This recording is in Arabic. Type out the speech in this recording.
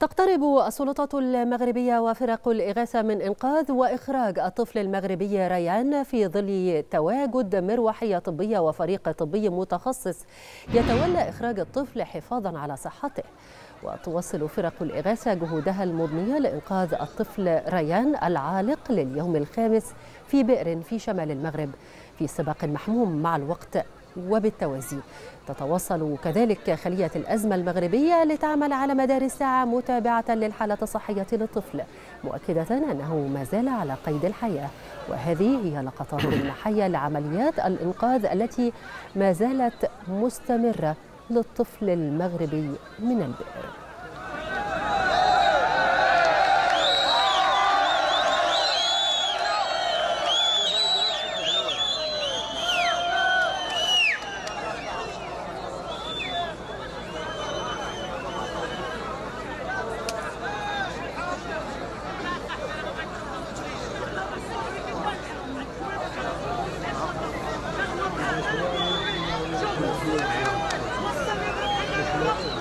تقترب السلطات المغربية وفرق الإغاثة من إنقاذ وإخراج الطفل المغربي ريان في ظل تواجد مروحية طبية وفريق طبي متخصص يتولى إخراج الطفل حفاظا على صحته. وتواصل فرق الإغاثة جهودها المضنية لإنقاذ الطفل ريان العالق لليوم الخامس في بئر في شمال المغرب. في سباق محموم مع الوقت. وبالتوازي. تتواصل كذلك خلية الأزمة المغربية لتعمل على مدار الساعة متابعة للحالة الصحية للطفل مؤكدة أنه ما زال على قيد الحياة. وهذه هي لقطات حية لعمليات الإنقاذ التي ما زالت مستمرة للطفل المغربي من البئر. 네.